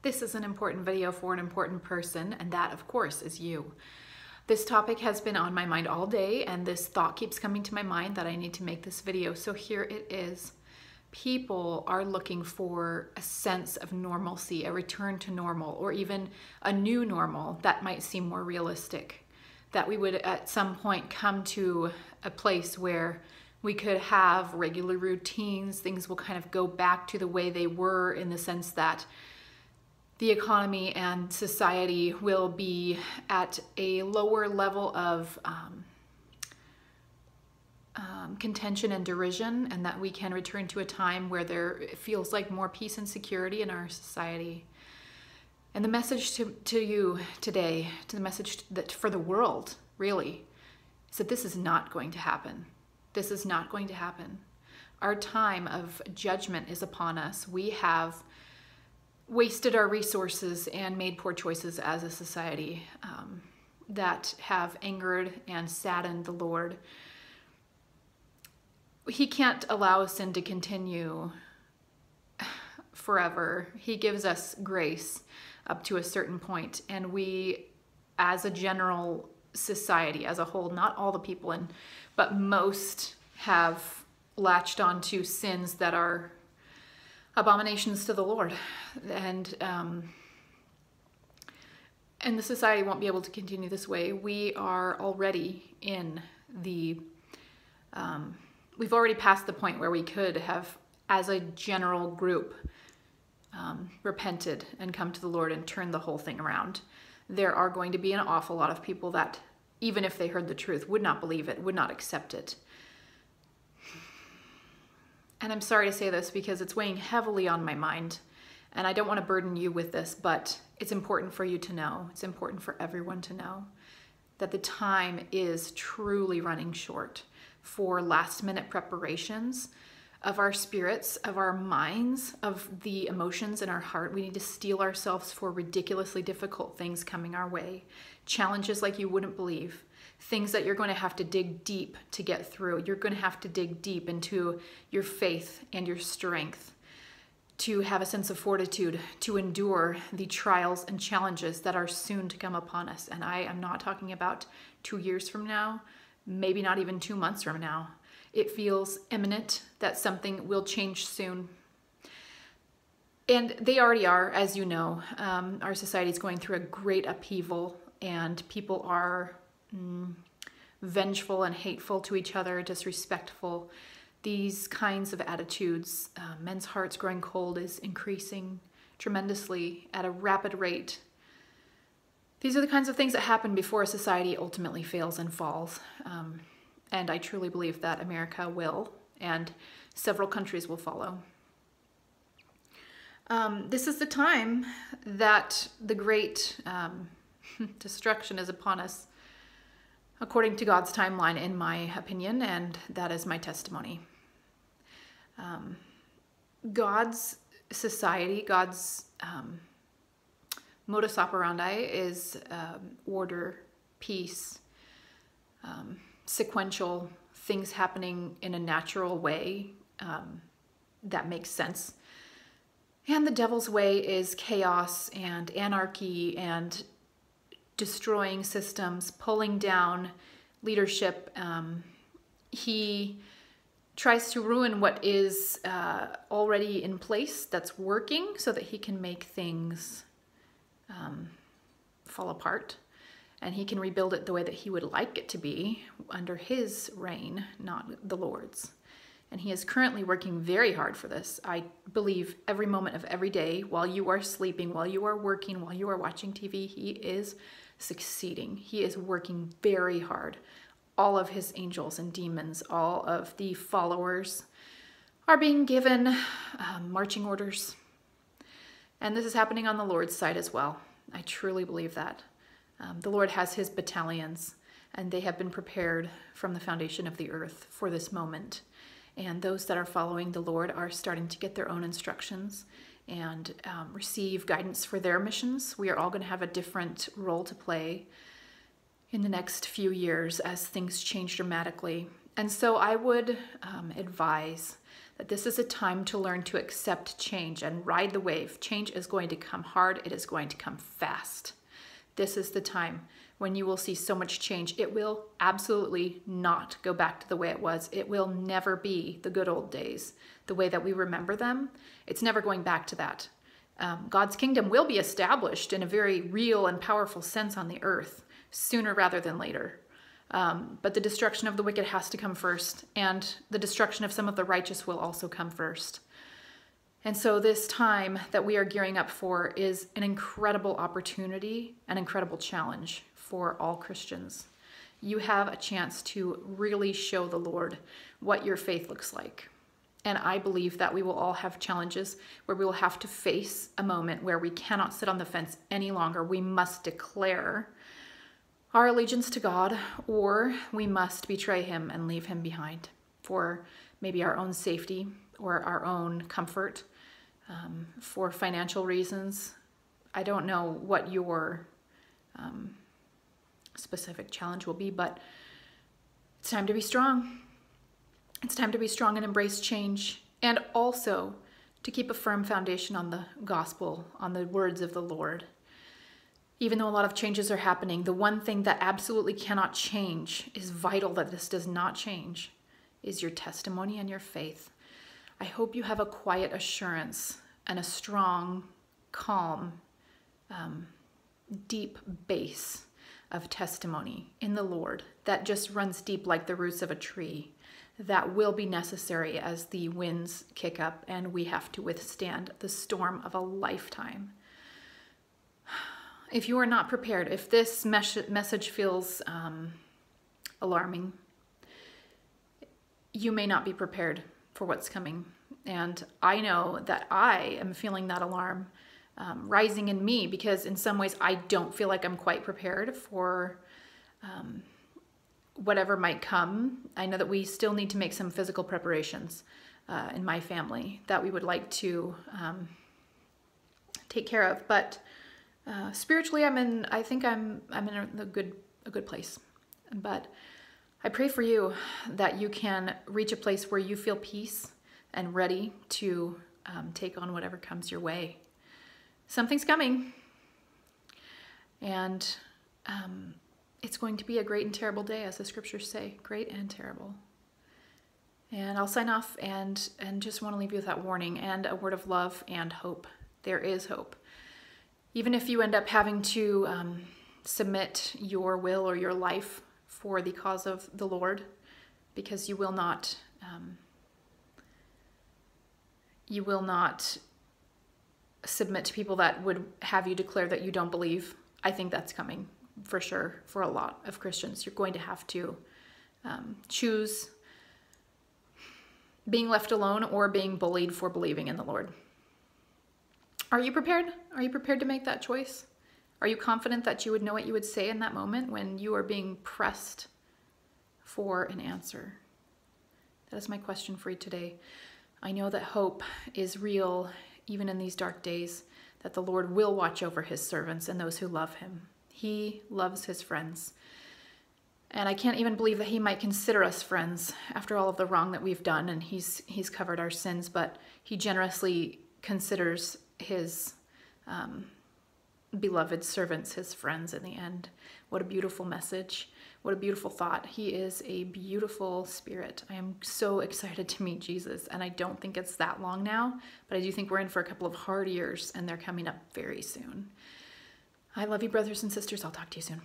This is an important video for an important person, and that, of course, is you. This topic has been on my mind all day, and this thought keeps coming to my mind that I need to make this video, so here it is. People are looking for a sense of normalcy, a return to normal, or even a new normal that might seem more realistic. That we would at some point come to a place where we could have regular routines, things will kind of go back to the way they were in the sense that the economy and society will be at a lower level of um, um, contention and derision, and that we can return to a time where there feels like more peace and security in our society. And the message to, to you today, to the message that for the world, really, is that this is not going to happen. This is not going to happen. Our time of judgment is upon us. We have wasted our resources and made poor choices as a society um, that have angered and saddened the Lord. He can't allow sin to continue forever. He gives us grace up to a certain point, and we, as a general society, as a whole, not all the people in, but most have latched onto sins that are abominations to the Lord. And um, and the society won't be able to continue this way. We are already in the, um, we've already passed the point where we could have, as a general group, um, repented and come to the Lord and turned the whole thing around. There are going to be an awful lot of people that, even if they heard the truth, would not believe it, would not accept it and I'm sorry to say this because it's weighing heavily on my mind, and I don't want to burden you with this, but it's important for you to know, it's important for everyone to know that the time is truly running short for last minute preparations of our spirits, of our minds, of the emotions in our heart. We need to steel ourselves for ridiculously difficult things coming our way, challenges like you wouldn't believe things that you're going to have to dig deep to get through. You're going to have to dig deep into your faith and your strength to have a sense of fortitude to endure the trials and challenges that are soon to come upon us. And I am not talking about two years from now, maybe not even two months from now. It feels imminent that something will change soon. And they already are, as you know. Um, our society is going through a great upheaval, and people are mm, vengeful and hateful to each other, disrespectful. These kinds of attitudes, uh, men's hearts growing cold is increasing tremendously at a rapid rate. These are the kinds of things that happen before a society ultimately fails and falls. Um, and I truly believe that America will, and several countries will follow. Um, this is the time that the great um, destruction is upon us according to God's timeline, in my opinion, and that is my testimony. Um, God's society, God's um, modus operandi is um, order, peace, um, sequential things happening in a natural way um, that makes sense. And the devil's way is chaos and anarchy and destroying systems, pulling down leadership. Um, he tries to ruin what is uh, already in place that's working so that he can make things um, fall apart and he can rebuild it the way that he would like it to be under his reign, not the Lord's. And he is currently working very hard for this. I believe every moment of every day, while you are sleeping, while you are working, while you are watching TV, he is succeeding. He is working very hard. All of his angels and demons, all of the followers are being given um, marching orders. And this is happening on the Lord's side as well. I truly believe that. Um, the Lord has his battalions, and they have been prepared from the foundation of the earth for this moment. And those that are following the Lord are starting to get their own instructions and um, receive guidance for their missions. We are all going to have a different role to play in the next few years as things change dramatically. And so I would um, advise that this is a time to learn to accept change and ride the wave. Change is going to come hard, it is going to come fast. This is the time when you will see so much change. It will absolutely not go back to the way it was. It will never be the good old days, the way that we remember them. It's never going back to that. Um, God's kingdom will be established in a very real and powerful sense on the earth sooner rather than later. Um, but the destruction of the wicked has to come first, and the destruction of some of the righteous will also come first. And so, this time that we are gearing up for is an incredible opportunity, an incredible challenge for all Christians. You have a chance to really show the Lord what your faith looks like. And I believe that we will all have challenges where we will have to face a moment where we cannot sit on the fence any longer. We must declare our allegiance to God, or we must betray Him and leave Him behind for maybe our own safety or our own comfort, um, for financial reasons. I don't know what your um, specific challenge will be, but it's time to be strong. It's time to be strong and embrace change, and also to keep a firm foundation on the gospel, on the words of the Lord even though a lot of changes are happening, the one thing that absolutely cannot change is vital that this does not change is your testimony and your faith. I hope you have a quiet assurance and a strong, calm, um, deep base of testimony in the Lord that just runs deep like the roots of a tree that will be necessary as the winds kick up and we have to withstand the storm of a lifetime if you are not prepared, if this mes- message feels um, alarming, you may not be prepared for what's coming. And I know that I am feeling that alarm um, rising in me because, in some ways, I don't feel like I'm quite prepared for um, whatever might come. I know that we still need to make some physical preparations uh, in my family that we would like to um, take care of. But uh, spiritually, I'm in. I think I'm. I'm in a, a good a good place, but I pray for you that you can reach a place where you feel peace and ready to um, take on whatever comes your way. Something's coming, and um, it's going to be a great and terrible day, as the scriptures say, great and terrible. And I'll sign off and and just want to leave you with that warning and a word of love and hope. There is hope even if you end up having to um, submit your will or your life for the cause of the Lord, because you will not, um, you will not submit to people that would have you declare that you don't believe. I think that's coming for sure for a lot of Christians. You're going to have to um, choose being left alone or being bullied for believing in the Lord. Are you prepared? Are you prepared to make that choice? Are you confident that you would know what you would say in that moment when you are being pressed for an answer? That is my question for you today. I know that hope is real even in these dark days, that the Lord will watch over his servants and those who love him. He loves his friends. And I can't even believe that he might consider us friends after all of the wrong that we've done and he's he's covered our sins, but he generously considers his um, beloved servants, his friends in the end. What a beautiful message. What a beautiful thought. He is a beautiful spirit. I am so excited to meet Jesus, and I don't think it's that long now, but I do think we're in for a couple of hard years, and they're coming up very soon. I love you, brothers and sisters. I'll talk to you soon.